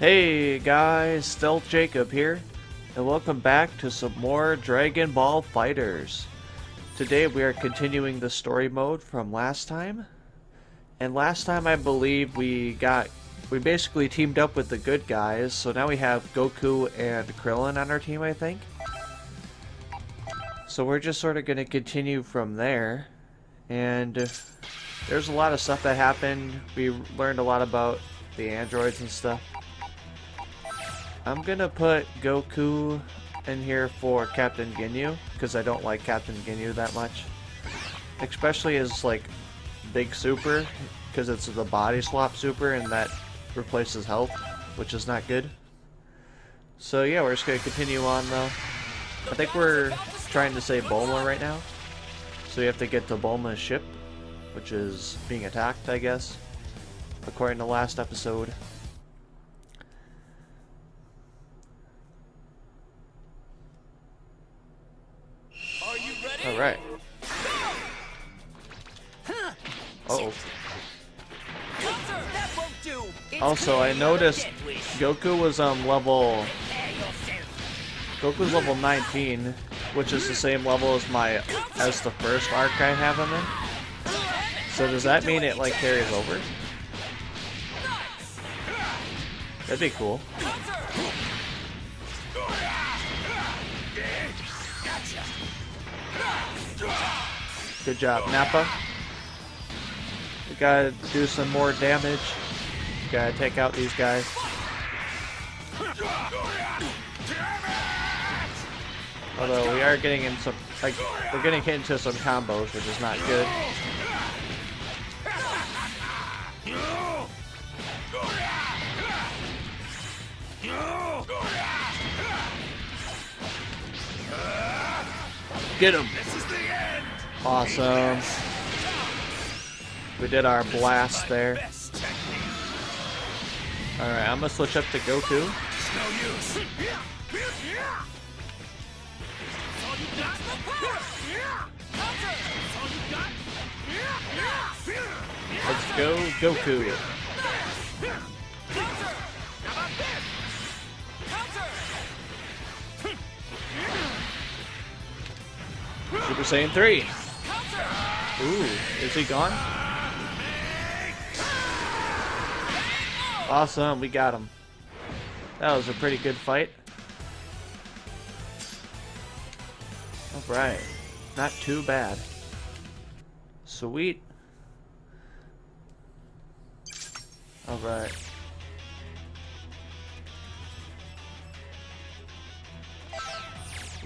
Hey guys, Stealth Jacob here, and welcome back to some more Dragon Ball FighterZ. Today we are continuing the story mode from last time, and last time I believe we got, we basically teamed up with the good guys, so now we have Goku and Krillin on our team I think. So we're just sort of going to continue from there, and there's a lot of stuff that happened, we learned a lot about the androids and stuff. I'm gonna put Goku in here for Captain Ginyu, because I don't like Captain Ginyu that much. Especially as, like, Big Super, because it's the body swap super, and that replaces health, which is not good. So yeah, we're just gonna continue on, though. I think we're trying to save Bulma right now. So you have to get to Bulma's ship, which is being attacked, I guess, according to last episode. All right. Uh oh. Also, I noticed Goku was um level. Goku's level 19, which is the same level as my as the first arc I have him in. So does that mean it like carries over? That'd be cool. Good job, Nappa. We gotta do some more damage. We gotta take out these guys. Although we are getting in some, like, we're getting hit into some combos, which is not good. Get him! Awesome. We did our blast there. Alright, I'm gonna switch up to Goku. Let's go, Goku. Super Saiyan 3. Ooh, is he gone? Awesome, we got him. That was a pretty good fight. Alright, not too bad. Sweet. Alright.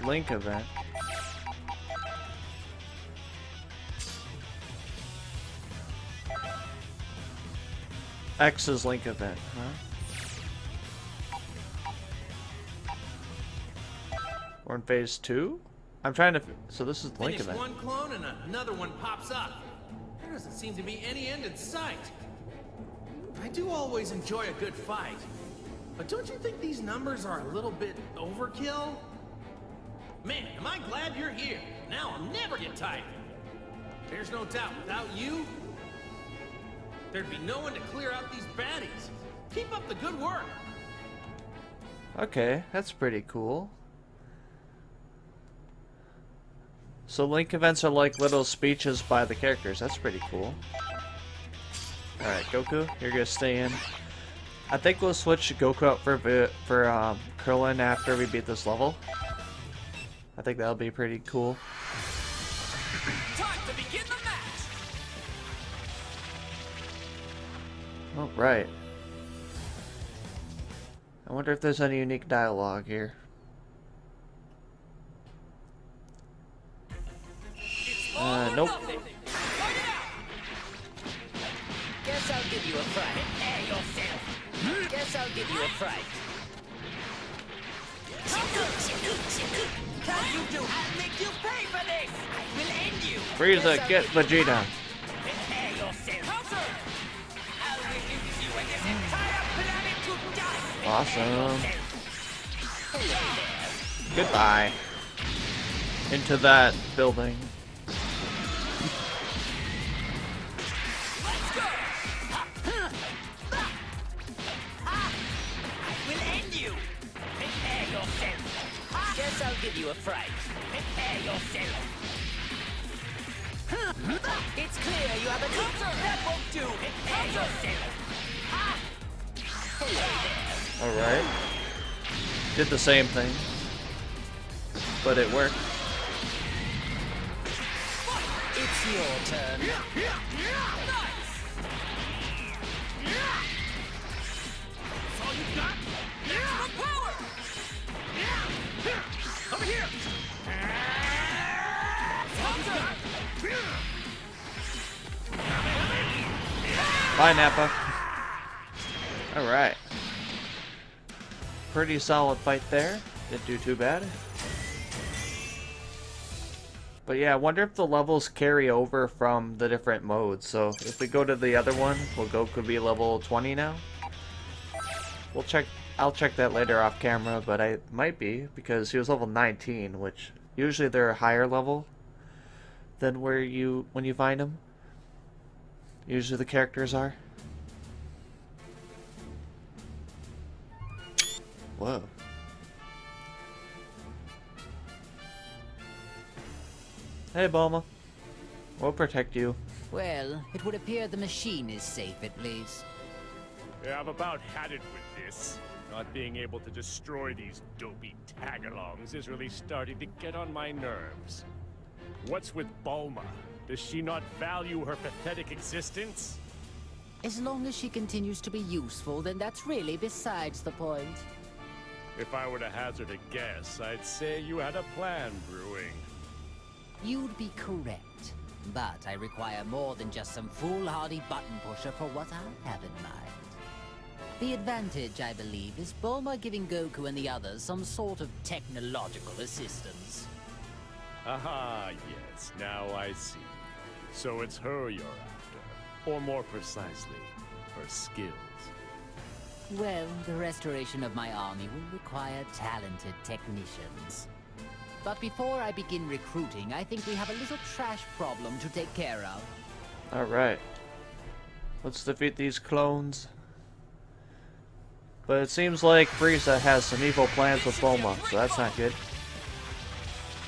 Link event. X's Link event, huh? We're in phase two? I'm trying to. So this is the Link event. one clone and another one pops up. There doesn't seem to be any end in sight. I do always enjoy a good fight. But don't you think these numbers are a little bit overkill? Man, am I glad you're here. Now I'll never get tired. There's no doubt, without you, There'd be no one to clear out these baddies. Keep up the good work. Okay, that's pretty cool. So link events are like little speeches by the characters. That's pretty cool. Alright, Goku, you're gonna stay in. I think we'll switch Goku out for for um, Krillin after we beat this level. I think that'll be pretty cool. Oh, right. I wonder if there's any unique dialogue here. Uh, nope. Guess I'll give you a fright. yourself. Guess I'll give you a fright. Can you do? I'll make you pay for this. I will end you. Frieza, get Vegeta. Awesome. Goodbye. Into that building. Did the same thing. But it worked. It's your turn. That's all you got? Extra power! Over here! Bye, Nappa. Alright. Pretty solid fight there. Didn't do too bad. But yeah, I wonder if the levels carry over from the different modes. So if we go to the other one, we'll go could be level 20 now? We'll check. I'll check that later off camera, but I might be because he was level 19, which usually they're a higher level than where you when you find them. Usually the characters are. Whoa. Hey, Bulma. We'll protect you. Well, it would appear the machine is safe at least. Yeah, I've about had it with this. Not being able to destroy these dopey tagalongs is really starting to get on my nerves. What's with Bulma? Does she not value her pathetic existence? As long as she continues to be useful, then that's really besides the point. If I were to hazard a guess, I'd say you had a plan brewing. You'd be correct. But I require more than just some foolhardy button pusher for what I have in mind. The advantage, I believe, is Bulma giving Goku and the others some sort of technological assistance. Aha, yes, now I see. So it's her you're after. Or more precisely, her skills. Well, the restoration of my army will require talented technicians. But before I begin recruiting, I think we have a little trash problem to take care of. Alright. Let's defeat these clones. But it seems like Frieza has some evil plans with Bulma, so that's not good.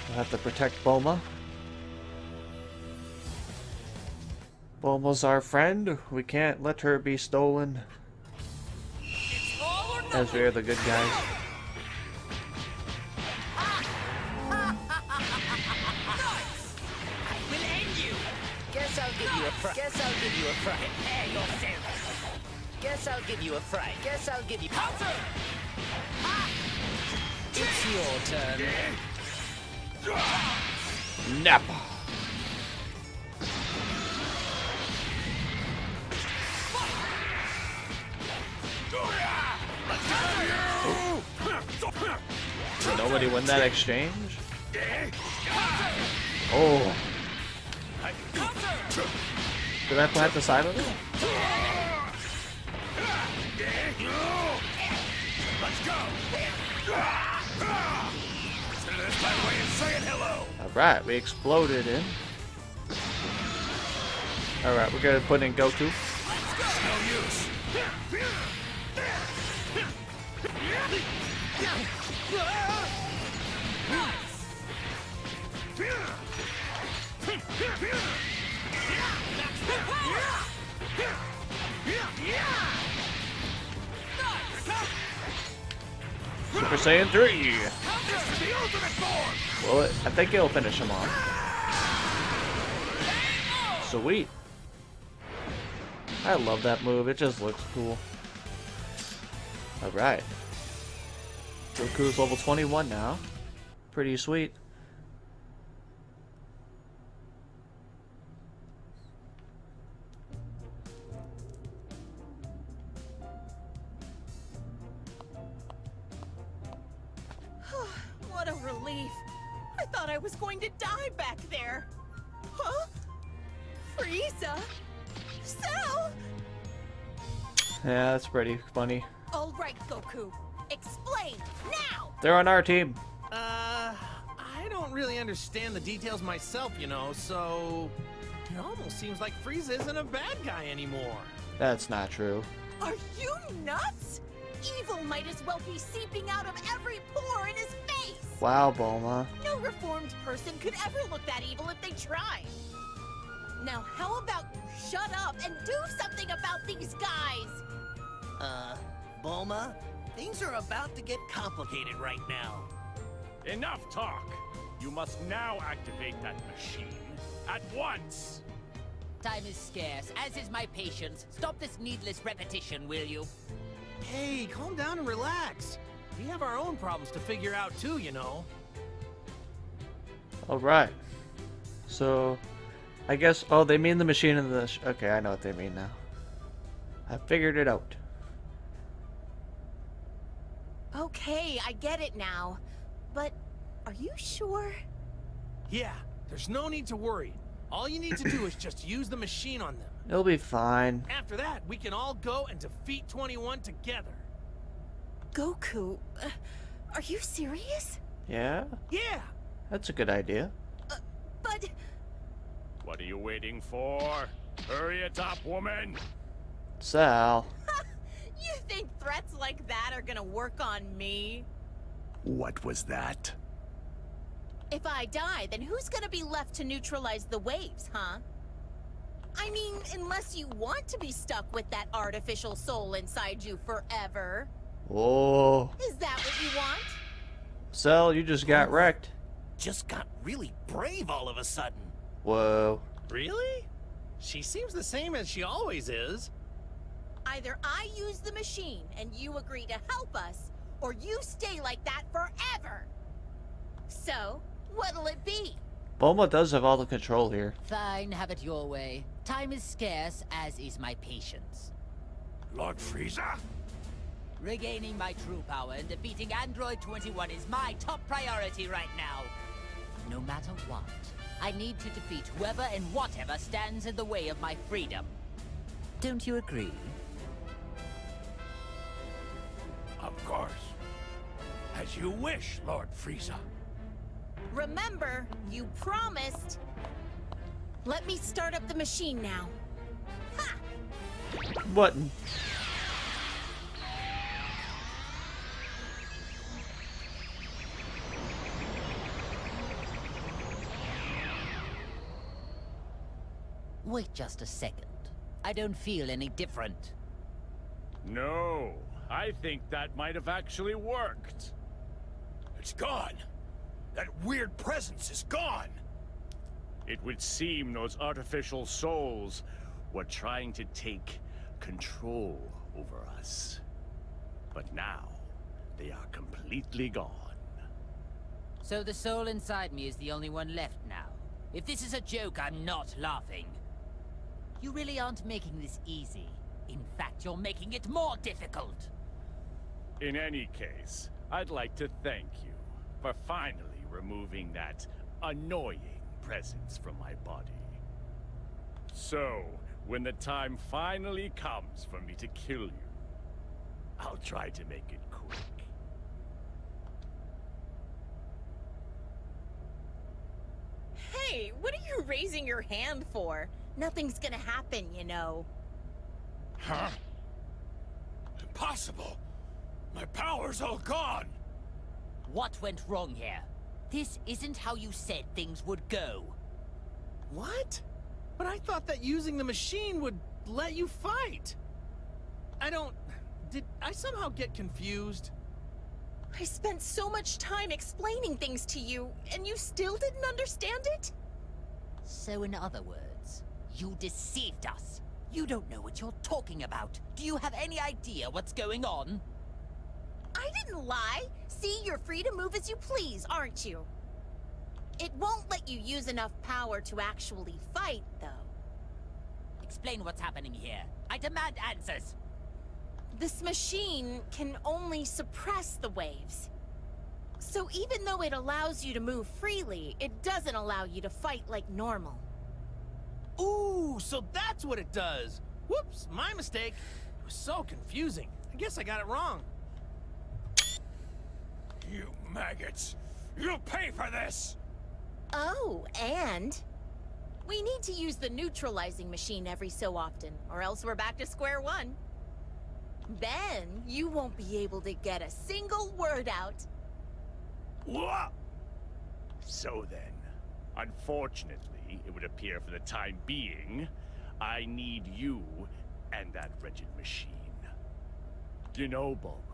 We'll have to protect Bulma. Bulma's our friend. We can't let her be stolen. As we are the good guys. I will end you! Guess I'll give you a fright. Guess I'll give you a fright. Prepare yourself. Guess I'll give you a fright. Guess I'll give you counter. It's your turn. Nappa! Did nobody win that exchange? Oh. Did I plant the side of it? Alright, we exploded in. Alright, we're gonna put in Goku. Super Saiyan 3! Well, I think it'll finish him off. Sweet. I love that move, it just looks cool. Alright. Goku's level 21 now. Pretty sweet. What a relief. I thought I was going to die back there. Huh? Frieza? Cell? Yeah, that's pretty funny. All right, Goku. Explain, now! They're on our team. Uh, I don't really understand the details myself, you know, so... It almost seems like Frieza isn't a bad guy anymore. That's not true. Are you nuts? Evil might as well be seeping out of every pore in his face! Wow, Bulma. No reformed person could ever look that evil if they tried. Now, how about you shut up and do something about these guys? Uh, Bulma, things are about to get complicated right now. Enough talk! You must now activate that machine. At once! Time is scarce, as is my patience. Stop this needless repetition, will you? Hey, calm down and relax. We have our own problems to figure out too, you know. Alright. So, I guess, oh, they mean the machine in the, sh okay, I know what they mean now. I figured it out. Okay, I get it now. But are you sure? Yeah, there's no need to worry. All you need to do is just use the machine on them. It'll be fine. After that, we can all go and defeat 21 together. Goku, uh, are you serious? Yeah? Yeah! That's a good idea. But What are you waiting for? Hurry it up, woman! Cell. You think threats like that are gonna work on me? What was that? If I die, then who's gonna be left to neutralize the waves, huh? I mean, unless you want to be stuck with that artificial soul inside you forever. Oh. Is that what you want? Cell, you just got wrecked. Just got really brave all of a sudden. Whoa. Really? She seems the same as she always is. Either I use the machine and you agree to help us, or you stay like that forever. So, what'll it be? Bulma does have all the control here. Fine, have it your way. Time is scarce, as is my patience. Lord Frieza? Regaining my true power and defeating Android 21 is my top priority right now. No matter what, I need to defeat whoever and whatever stands in the way of my freedom. Don't you agree? Of course. As you wish, Lord Frieza. Remember, you promised. Let me start up the machine now. Ha! Button. Wait just a second. I don't feel any different. No, I think that might have actually worked. It's gone. That weird presence is gone. It would seem those artificial souls were trying to take control over us. But now, they are completely gone. So the soul inside me is the only one left now. If this is a joke, I'm not laughing. You really aren't making this easy. In fact, you're making it more difficult. In any case, I'd like to thank you for finally removing that annoying presence from my body. So, when the time finally comes for me to kill you, I'll try to make it quick. Hey, what are you raising your hand for? Nothing's gonna happen, you know. Huh? Impossible. My power's all gone. What went wrong here? This isn't how you said things would go. What? But I thought that using the machine would let you fight. I don't... Did I somehow get confused? I spent so much time explaining things to you, and you still didn't understand it? So in other words, you deceived us. You don't know what you're talking about. Do you have any idea what's going on? I didn't lie. See, you're free to move as you please, aren't you? It won't let you use enough power to actually fight, though. Explain what's happening here. I demand answers. This machine can only suppress the waves. So even though it allows you to move freely, it doesn't allow you to fight like normal. Ooh, so that's what it does. Whoops, my mistake. It was so confusing. I guess I got it wrong. You maggots. You'll pay for this. Oh, and... We need to use the neutralizing machine every so often, or else we're back to square one. Then, you won't be able to get a single word out. What? So then, unfortunately, it would appear for the time being, I need you and that wretched machine. You know, Bulma,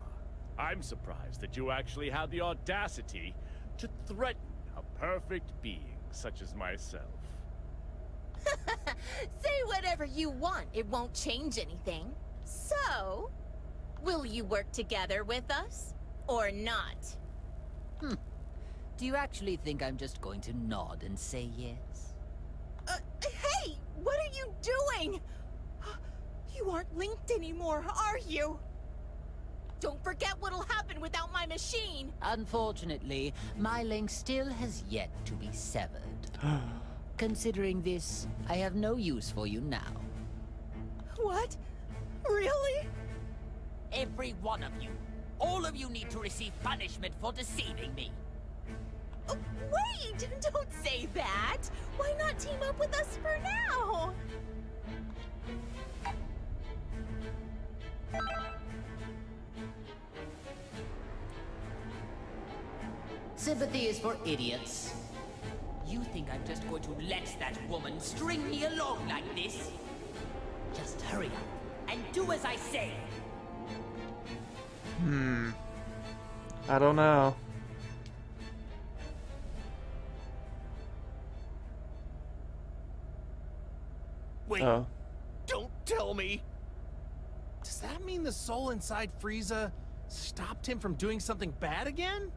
I'm surprised that you actually had the audacity to threaten a perfect being such as myself. Say whatever you want. It won't change anything. So, will you work together with us? Or not? Do you actually think I'm just going to nod and say yes? Uh, hey! What are you doing? You aren't linked anymore, are you? Don't forget what'll happen without my machine! Unfortunately, my link still has yet to be severed. Considering this, I have no use for you now. What? Really? Every one of you. All of you need to receive punishment for deceiving me. Uh, wait! Don't say that! Why not team up with us for now? Sympathy is for idiots. You think I'm just going to let that woman string me along like this? Just hurry up and do as I say. Hmm. I don't know. Wait, Oh. don't tell me. Does that mean the soul inside Frieza stopped him from doing something bad again?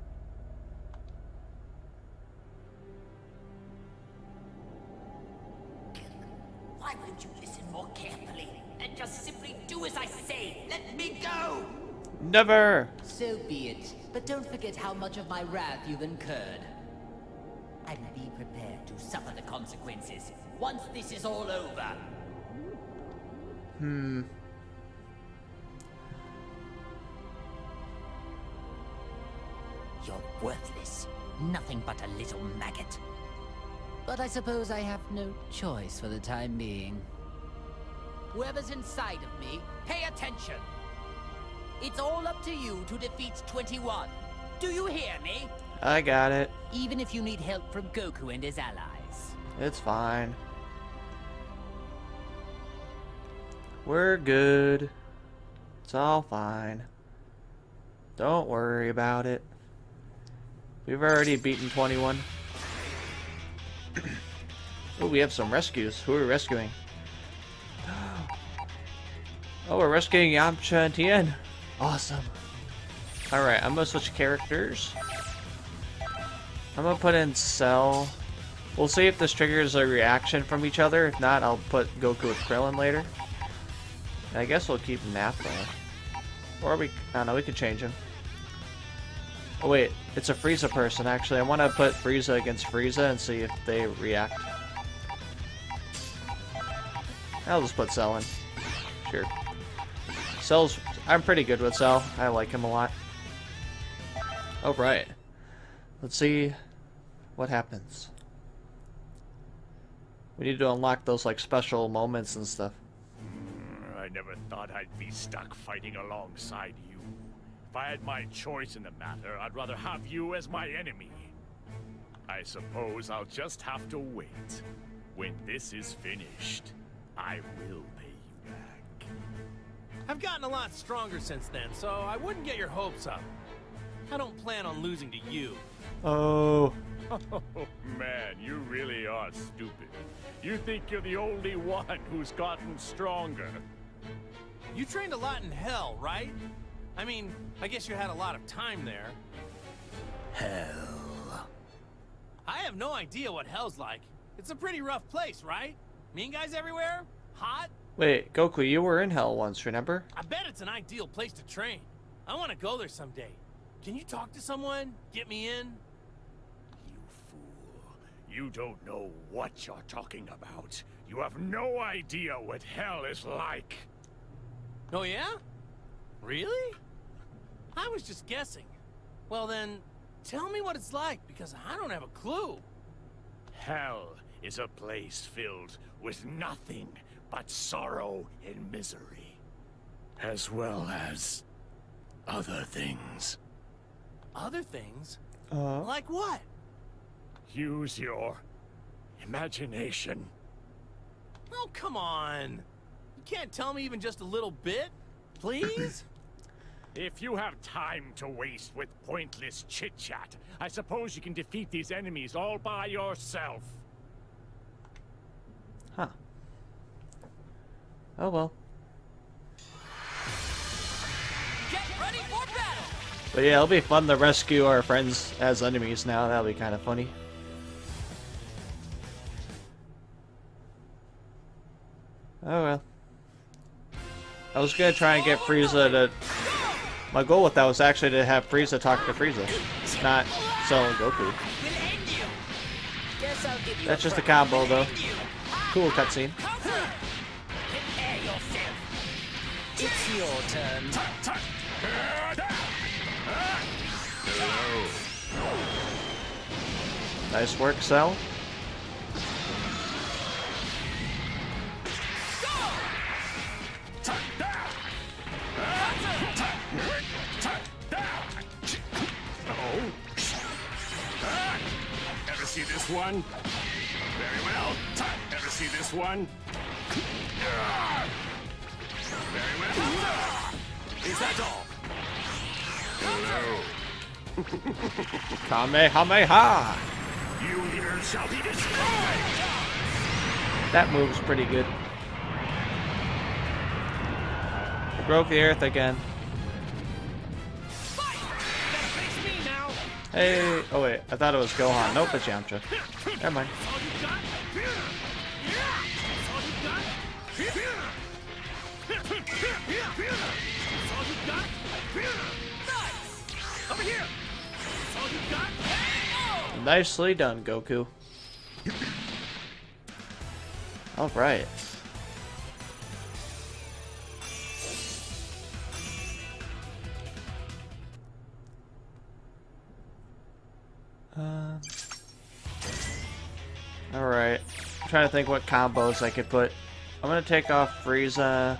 Why won't you listen more carefully and just simply do as I say? Let me go! Never! So be it, but don't forget how much of my wrath you've incurred. And be prepared to suffer the consequences once this is all over. Hmm. You're worthless. Nothing but a little maggot. But I suppose I have no choice for the time being. Whoever's inside of me, pay attention! It's all up to you to defeat 21. Do you hear me? I got it. Even if you need help from Goku and his allies. It's fine. We're good. It's all fine. Don't worry about it. We've already beaten 21. Oh, we have some rescues. Who are we rescuing? Oh, we're rescuing Yamcha and Tien. Awesome. Alright, I'm gonna switch characters. I'm gonna put in Cell. We'll see if this triggers a reaction from each other. If not, I'll put Goku with Krillin later. I guess we'll keep Nappa. Or we, I don't know, we could change him. Oh wait, it's a Frieza person actually. I want to put Frieza against Frieza and see if they react. I'll just put Cell in. Sure. Cell's, I'm pretty good with Cell. I like him a lot. Alright. Let's see what happens. We need to unlock those like special moments and stuff. I never thought I'd be stuck fighting alongside you. If I had my choice in the matter, I'd rather have you as my enemy. I suppose I'll just have to wait. When this is finished, I will pay you back. I've gotten a lot stronger since then, so I wouldn't get your hopes up. I don't plan on losing to you. Oh, Oh man, you really are stupid. You think you're the only one who's gotten stronger. You trained a lot in hell, right? I mean, I guess you had a lot of time there. Hell. I have no idea what hell's like. It's a pretty rough place, right? Mean guys everywhere? Hot? wait, Goku, you were in Hell once, remember? I bet it's an ideal place to train. I want to go there someday. Can you talk to someone? Get me in? You fool. You don't know what you're talking about. You have no idea what hell is like. Oh, yeah? Really? I was just guessing. Well, then, tell me what it's like, because I don't have a clue. Hell is a place filled with nothing but sorrow and misery. As well as other things. Other things? Uh, Like what? Use your imagination. Oh, come on. You can't tell me even just a little bit? Please? If you have time to waste with pointless chit-chat, I suppose you can defeat these enemies all by yourself. Oh well. Get ready for battle! But yeah, it'll be fun to rescue our friends as enemies now. That'll be kind of funny. Oh well. I was gonna try and get Frieza to. My goal with that was actually to have Frieza talk to Frieza, It's not Cell and Goku. We'll end you. Guess I'll give you That's just a combo, though. Cool cutscene. Counter! Prepare yourself. It's your turn. Nice work, Cell. Oh. Ever see this one? Very well. Ever see this one? Very well. Is that all? Hello. Kamehameha! You leader shall be destroyed! That move's pretty good. Broke the earth again. Hey, oh wait, I thought it was Gohan. Nope, it's Yamcha. Never mind. Nicely done, Goku. Alright. Uh, Alright. I'm trying to think what combos I could put. I'm gonna take off Frieza.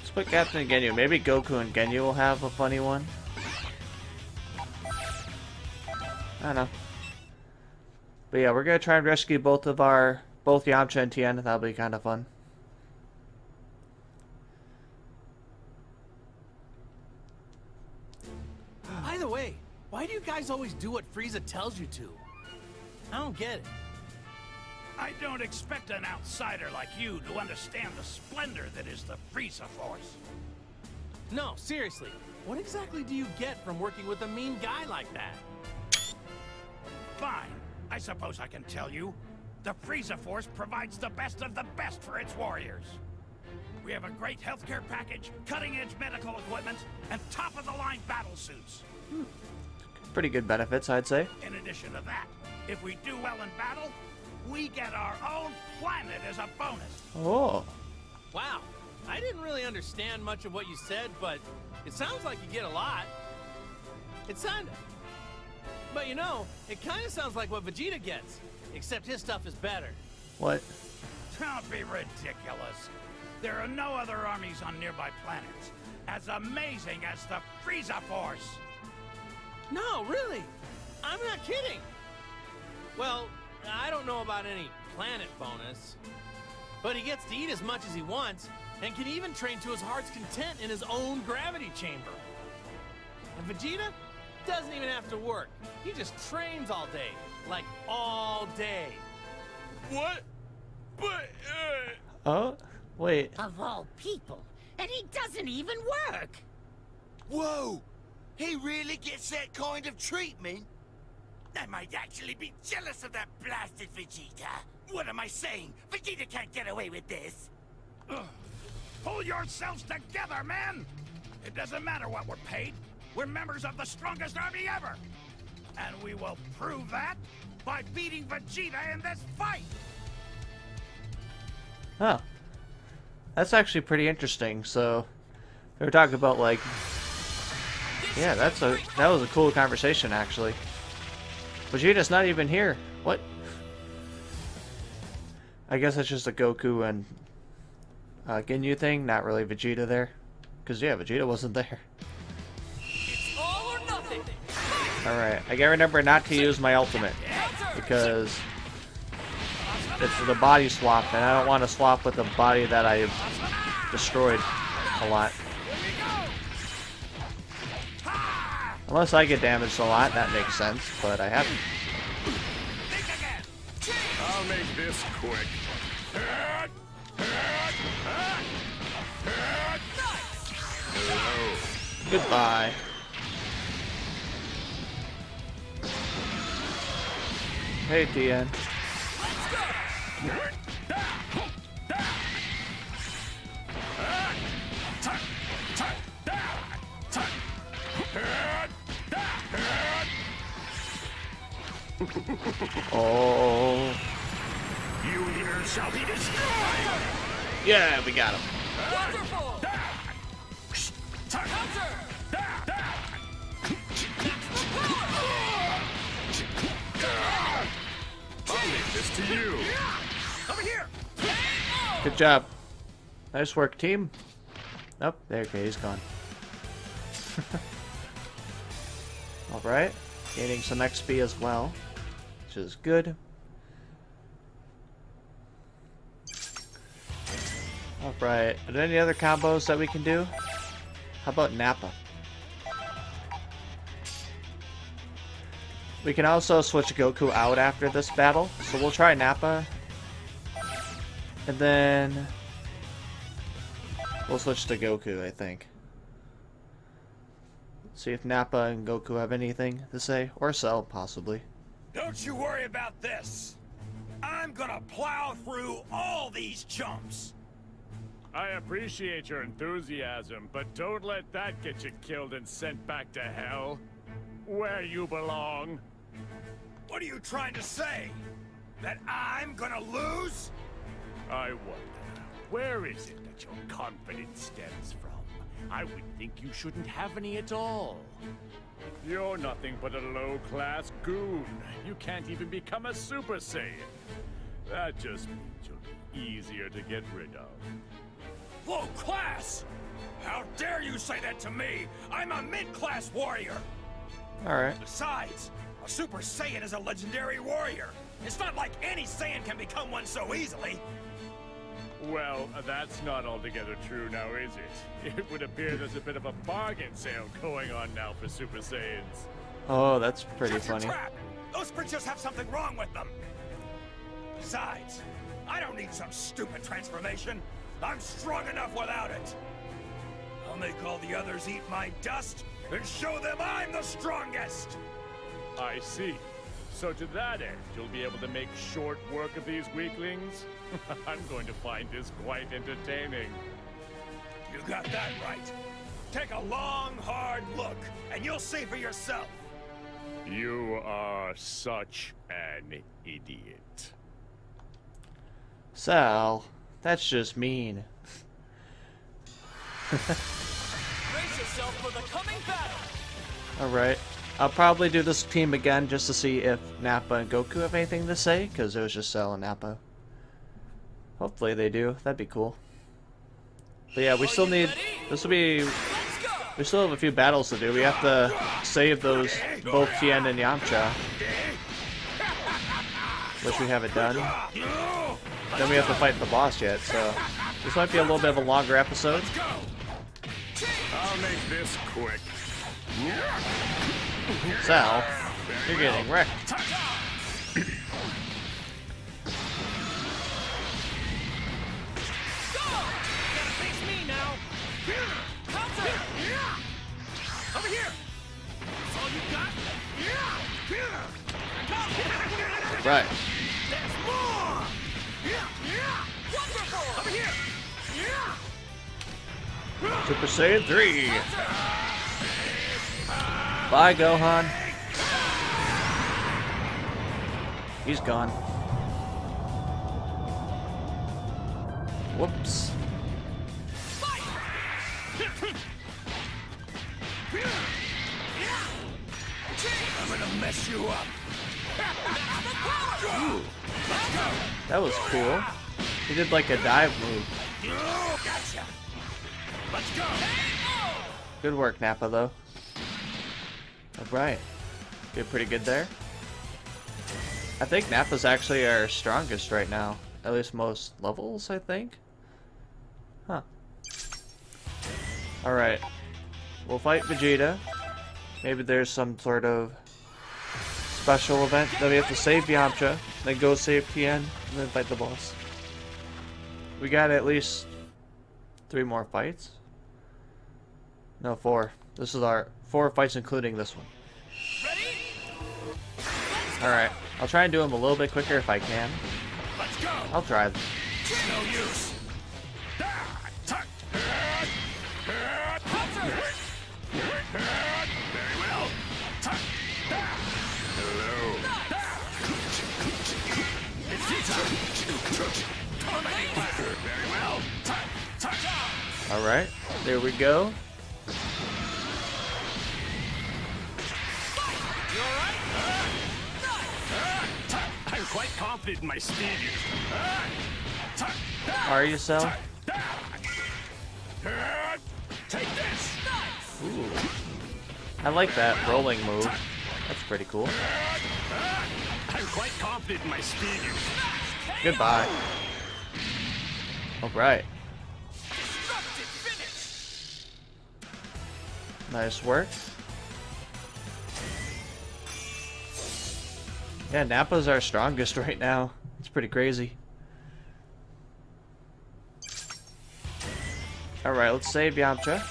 Let's put Captain Ginyu. Maybe Goku and Ginyu will have a funny one. I don't know. But yeah, we're gonna try and rescue both of our both Yamcha and Tien. That'll be kind of fun. By the way, why do you guys always do what Frieza tells you to? I don't get it. I don't expect an outsider like you to understand the splendor that is the Frieza Force. No, seriously. What exactly do you get from working with a mean guy like that? Fine. I suppose I can tell you. The Frieza Force provides the best of the best for its warriors. We have a great healthcare package, cutting-edge medical equipment, and top-of-the-line battle suits. Pretty good benefits, I'd say. In addition to that, if we do well in battle, we get our own planet as a bonus. Oh, Wow. I didn't really understand much of what you said, but it sounds like you get a lot. It kinda. But you know, it kinda sounds like what Vegeta gets, except his stuff is better. what? Don't be ridiculous. There are no other armies on nearby planets as amazing as the Frieza Force. No, really. I'm not kidding. Well, I don't know about any planet bonus, but he gets to eat as much as he wants and can even train to his heart's content in his own gravity chamber. And Vegeta doesn't even have to work. He just trains all day. Like all day. What? But, uh... Oh, wait. Of all people. And he doesn't even work. Whoa! He really gets that kind of treatment? I might actually be jealous of that blasted Vegeta. What am I saying? Vegeta can't get away with this. Ugh. Pull yourselves together, man! It doesn't matter what we're paid. We're members of the strongest army ever. And we will prove that by beating Vegeta in this fight. Oh. That's actually pretty interesting. So, they were talking about like, yeah, that's a that was a cool conversation actually. Vegeta's not even here. What? I guess it's just a Goku and uh, Ginyu thing, not really Vegeta there. Cause yeah, Vegeta wasn't there. Alright, I gotta remember not to use my ultimate. Because it's the body swap, and I don't want to swap with the body that I've destroyed a lot. Unless I get damaged a lot, that makes sense, but I haven't. I'll make this quick. Goodbye. Hey, Tien. Oh. You here shall be destroyed! Yeah, we got him. Good job. Nice work, team. Nope, there, okay, he's gone. Alright, gaining some XP as well, which is good. Alright, are there any other combos that we can do? How about Nappa? We can also switch Goku out after this battle, so we'll try Nappa. And then... We'll switch to Goku, I think. See if Nappa and Goku have anything to say. Or Cell, possibly. Don't you worry about this. I'm gonna plow through all these chumps. I appreciate your enthusiasm, but don't let that get you killed and sent back to hell. Where you belong. What are you trying to say? That I'm gonna lose? I wonder, where is it that your confidence stems from? I would think you shouldn't have any at all. You're nothing but a low-class goon. You can't even become a Super Saiyan. That just means you'll be easier to get rid of. Low class! How dare you say that to me? I'm a mid-class warrior! Alright. Besides, a Super Saiyan is a legendary warrior. It's not like any Saiyan can become one so easily. Well, that's not altogether true now, is it? It would appear there's a bit of a bargain sale going on now for Super Saiyans. Oh, that's pretty Shut your funny. trap! Those creatures have something wrong with them. Besides, I don't need some stupid transformation. I'm strong enough without it. I'll make all the others eat my dust and show them I'm the strongest. I see. So to that end, you'll be able to make short work of these weaklings? I'm going to find this quite entertaining. You got that right. Take a long, hard look, and you'll see for yourself. You are such an idiot. Cell, that's just mean. Brace yourself for the coming battle! Alright. I'll probably do this team again just to see if Nappa and Goku have anything to say, because it was just Cell and Nappa. Hopefully they do. That'd be cool. But yeah, we still need... This will be... We still have a few battles to do. We have to save those, both Tien and Yamcha. Which we haven't done. Then we have to fight the boss yet, so... This might be a little bit of a longer episode. I'll make this quick. Cell, you're getting wrecked. Right. There's more. Wonderful. Over here. Super Saiyan 3. Bye, Gohan. He's gone. Whoops. I'm gonna mess you up. That was cool. He did like a dive move. Good work, Nappa, though. Alright. Did pretty good there. I think Nappa's actually our strongest right now. At least most levels, I think. Huh. Alright. We'll fight Vegeta. Maybe there's some sort of special event that we have to save Yamcha, then go save Tien, and then fight the boss. We got at least three more fights. No, four. This is our four fights including this one. Alright. I'll try and do them a little bit quicker if I can. Let's go. I'll try. No use. Tuck. Very well. Tuck. Hello. It's Vegeta. Tormenting ladder. Very well. Tuck. Tuck. Alright. There we go. Quite confident in my speed. Are you so? Take this. Ooh. I like that rolling move. That's pretty cool. I'm quite confident in my speed. Goodbye. Alright. Nice work. Yeah, Nappa's our strongest right now. It's pretty crazy. Alright, let's save Yamcha.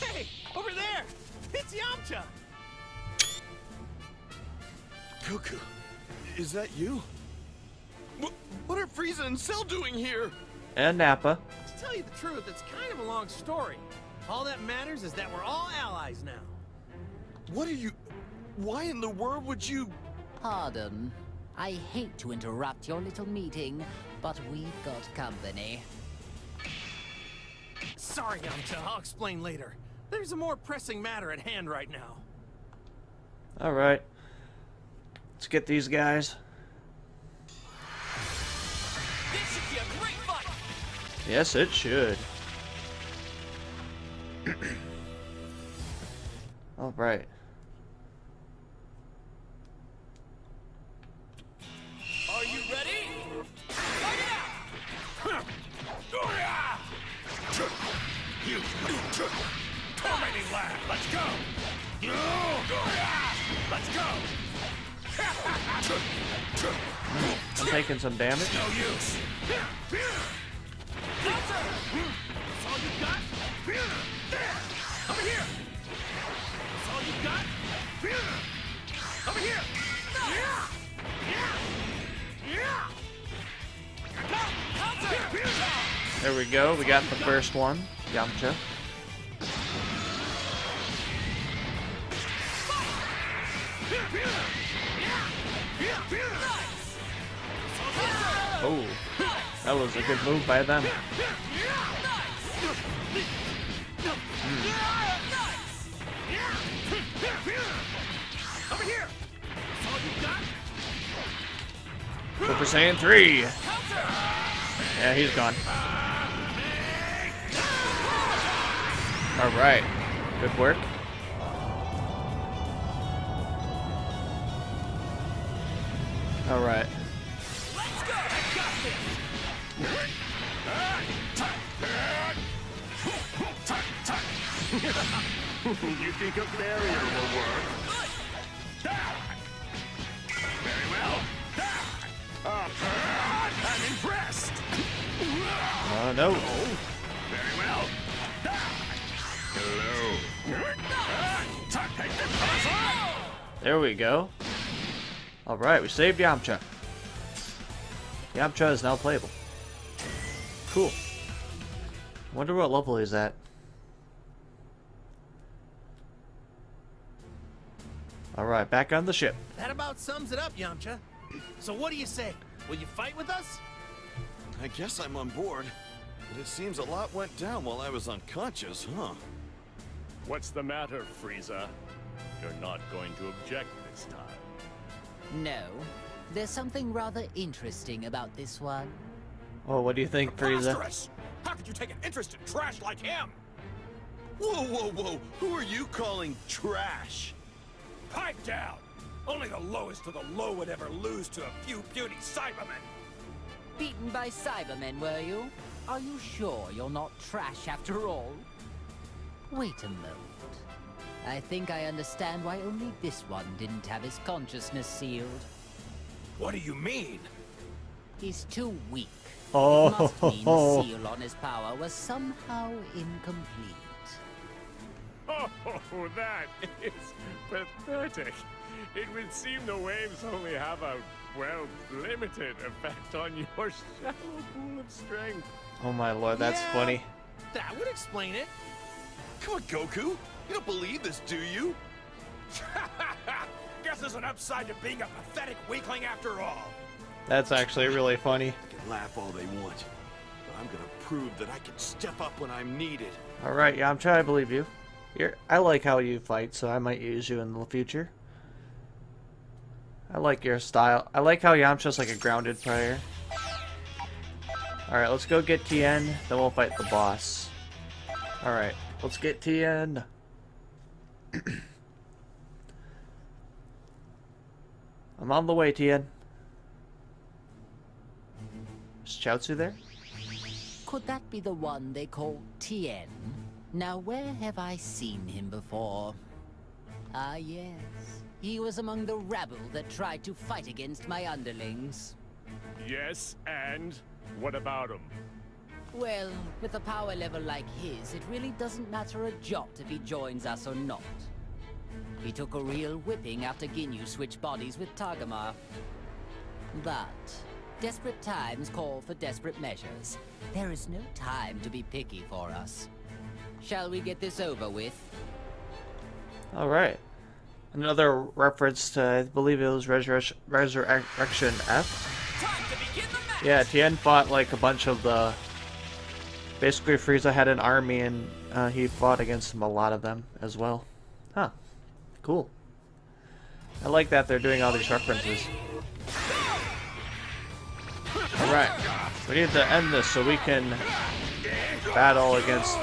Hey, over there! It's Yamcha! Goku, is that you? And Cell doing here? And Nappa. To tell you the truth, it's kind of a long story. All that matters is that we're all allies now. What are you... Why in the world would you... Pardon. I hate to interrupt your little meeting, but we've got company. Sorry, Yamcha, I'll explain later. There's a more pressing matter at hand right now. Alright. Let's get these guys. Yes, it should. Alright. Are you ready? Fight it out! You. Tormenting lad. Let's go. Let's go. I'm taking some damage. No use. That's all you got? Over here! That's all you got? Over here! There we go. We got the first one. Yamcha. Oh, that was a good move by them. Saiyan 3. Yeah, he's gone. Alright. Good work. Alright. Go. Alright, we saved Yamcha. Yamcha is now playable. Cool. Wonder what level he's at. Alright, back on the ship. That about sums it up, Yamcha. So what do you say? Will you fight with us? I guess I'm on board. But it seems a lot went down while I was unconscious, huh? What's the matter, Frieza? You're not going to object this time. No, There's something rather interesting about this one. Oh, what do you think, Frieza? Preposterous! How could you take an interest in trash like him? Whoa, whoa, whoa! Who are you calling trash? Pipe down! Only the lowest of the low would ever lose to a few puny Saibamen! Beaten by Saibamen, were you? Are you sure you're not trash after all? Wait a moment. I think I understand why only this one didn't have his consciousness sealed. What do you mean? He's too weak. Oh. It must mean the seal on his power was somehow incomplete. Oh, that is pathetic. It would seem the waves only have a, well, limited effect on your shallow pool of strength. Oh my lord, that's Yeah. funny. That would explain it. Come on, Goku! You don't believe this, do you? Ha ha ha! Guess there's an upside to being a pathetic weakling after all. That's actually really funny. They can laugh all they want, but I'm gonna prove that I can step up when I'm needed. Alright, Yamcha, I'm trying to believe you. You're, I like how you fight, so I might use you in the future. I like your style. I like how Yamcha's like a grounded player. Alright, let's go get Tien, then we'll fight the boss. Alright, let's get Tien. I'm on the way, Tien. Is Chaozu there? Could that be the one they call Tien? Now, where have I seen him before? Ah, yes. He was among the rabble that tried to fight against my underlings. Yes, and what about him? Well, with a power level like his, it really doesn't matter a jot if he joins us or not. He took a real whipping after Ginyu switched bodies with Tagoma. But, desperate times call for desperate measures. There is no time to be picky for us. Shall we get this over with? Alright. Another reference to, I believe it was Resur- Resurrection F. Time to begin the match! Yeah, Tien fought like a bunch of the. Basically, Frieza had an army and uh, he fought against a lot of them as well. Huh. Cool. I like that they're doing all these references. Alright. We need to end this so we can battle against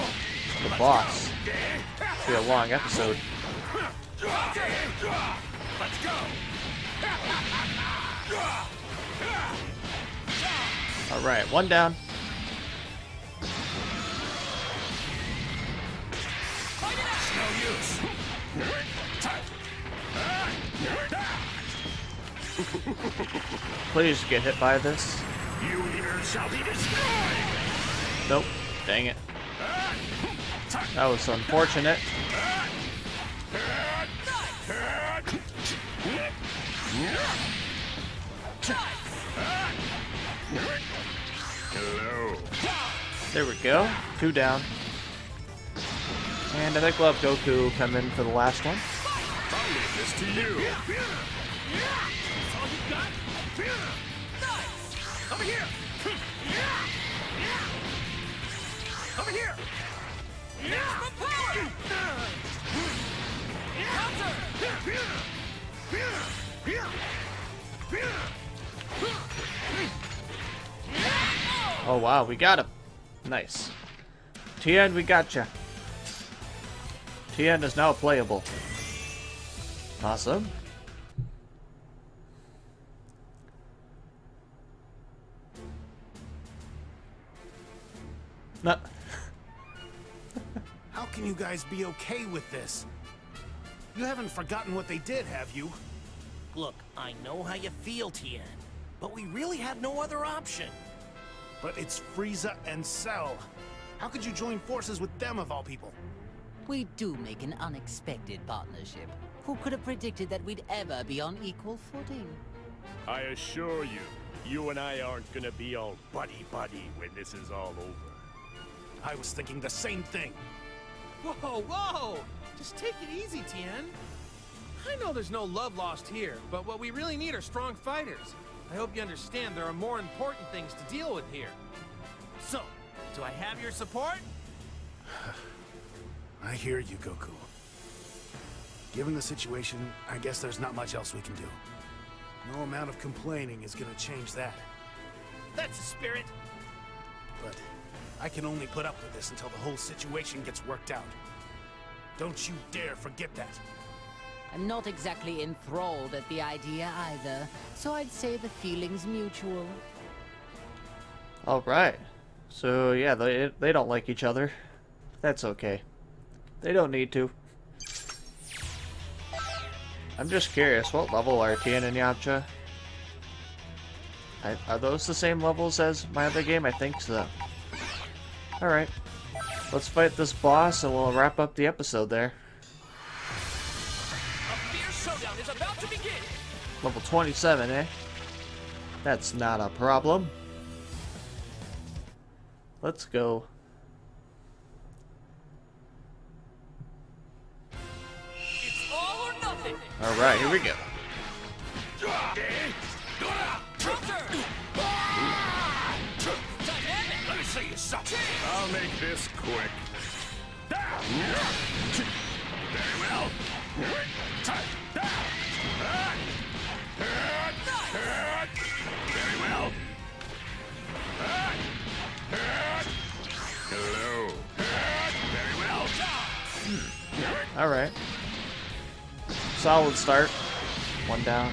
the boss. It's be a long episode. Alright, one down. Use! Please get hit by this. You leaders shall be destroyed! Nope. Dang it. That was unfortunate. Hello. There we go. Two down. And I think we'll have Goku come in for the last one. You. Oh wow, we got him. Nice. Tien, we got gotcha. Tien is now playable. Awesome. No. How can you guys be okay with this? You haven't forgotten what they did, have you? Look, I know how you feel, Tien, but we really have no other option. But it's Frieza and Cell. How could you join forces with them of all people? We do make an unexpected partnership. Who could have predicted that we'd ever be on equal footing? I assure you, you and I aren't gonna be all buddy-buddy when this is all over. I was thinking the same thing. Whoa, whoa! Just take it easy, Tien. I know there's no love lost here, but what we really need are strong fighters. I hope you understand there are more important things to deal with here. So, do I have your support? I hear you, Goku. Given the situation, I guess there's not much else we can do. No amount of complaining is gonna change that. That's the spirit. But I can only put up with this until the whole situation gets worked out. Don't you dare forget that. I'm not exactly enthralled at the idea either, so I'd say the feeling's mutual. Alright. So, yeah, they, they don't like each other. That's okay. They don't need to. I'm just curious, what level are Tien and Yamcha? I, are those the same levels as my other game? I think so. Alright. Let's fight this boss and we'll wrap up the episode there. A fierce showdown is about to begin. Level 27, eh? That's not a problem. Let's go. Nothing. Alright, here we go. Counter. Dynamic. Let me see you something. I'll make this quick. Very well. Very well. Hello. Very well. Alright. Solid start. One down.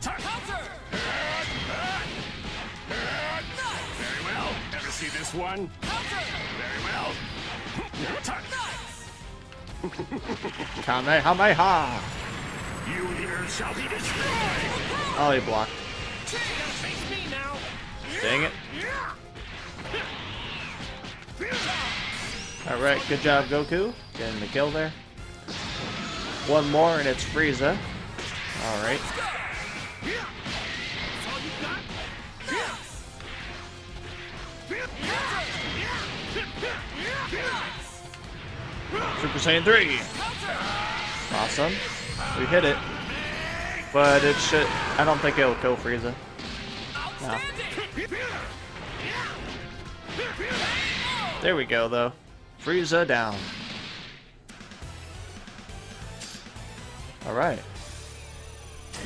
Very well. Ever see this one? Very well. You here shall be destroyed. Oh, he blocked. Dang it. Alright, good job, Goku. Getting the kill there. One more and it's Frieza. Alright. Super Saiyan 3! Awesome. We hit it. But it should... I don't think it'll kill Frieza. No. There we go, though. Frieza down. Alright.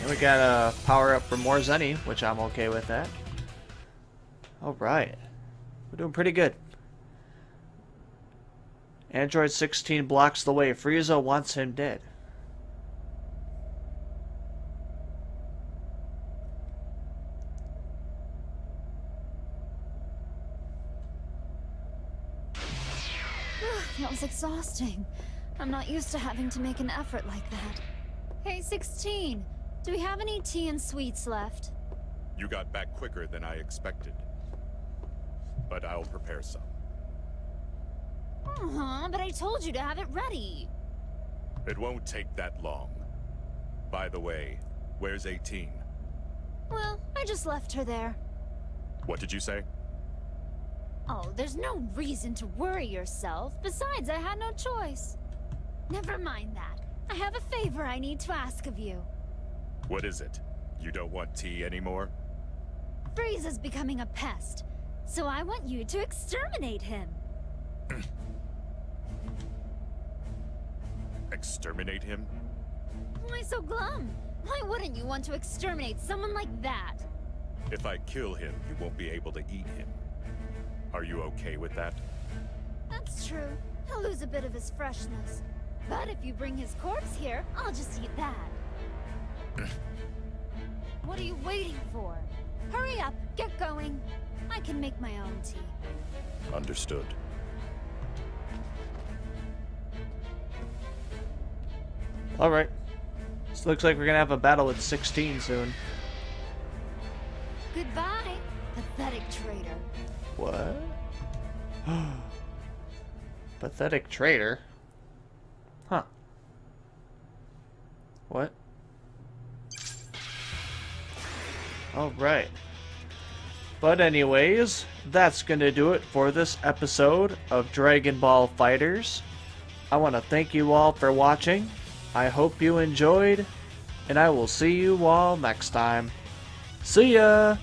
And we got a power up for more Zeni, which I'm okay with that. Alright. We're doing pretty good. Android 16 blocks the way. Frieza wants him dead. That was exhausting. I'm not used to having to make an effort like that. Hey, 16. Do we have any tea and sweets left? You got back quicker than I expected. But I'll prepare some. Uh-huh, but I told you to have it ready. It won't take that long. By the way, where's 18? Well, I just left her there. What did you say? Oh, there's no reason to worry yourself. Besides, I had no choice. Never mind that. I have a favor I need to ask of you. What is it? You don't want tea anymore? Frieza's becoming a pest, so I want you to exterminate him. Exterminate him? Why so glum? Why wouldn't you want to exterminate someone like that? If I kill him, you won't be able to eat him. Are you okay with that? That's true. He'll lose a bit of his freshness. But if you bring his corpse here, I'll just eat that. what are you waiting for? Hurry up, get going. I can make my own tea. Understood. Alright. This looks like we're gonna have a battle with 16 soon. Goodbye, pathetic traitor. What? Pathetic traitor? Huh. What? Alright. But anyways, that's gonna do it for this episode of Dragon Ball FighterZ. I want to thank you all for watching. I hope you enjoyed, and I will see you all next time. See ya!